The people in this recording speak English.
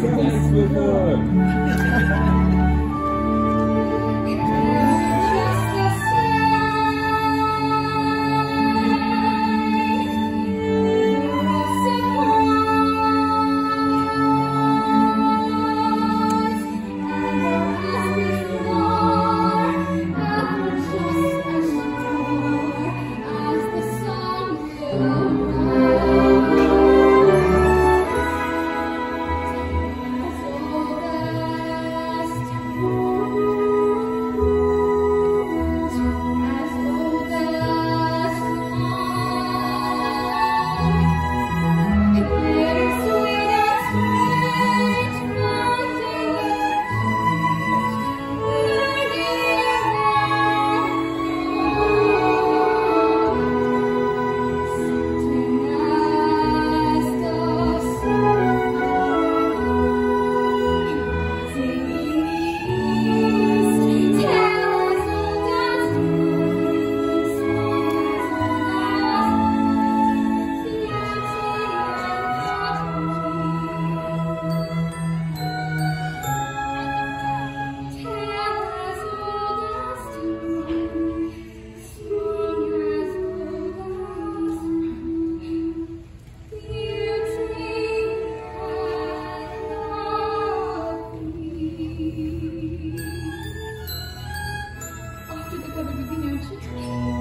Thanks, Clifford. Başka bir kabul bilgi ne için?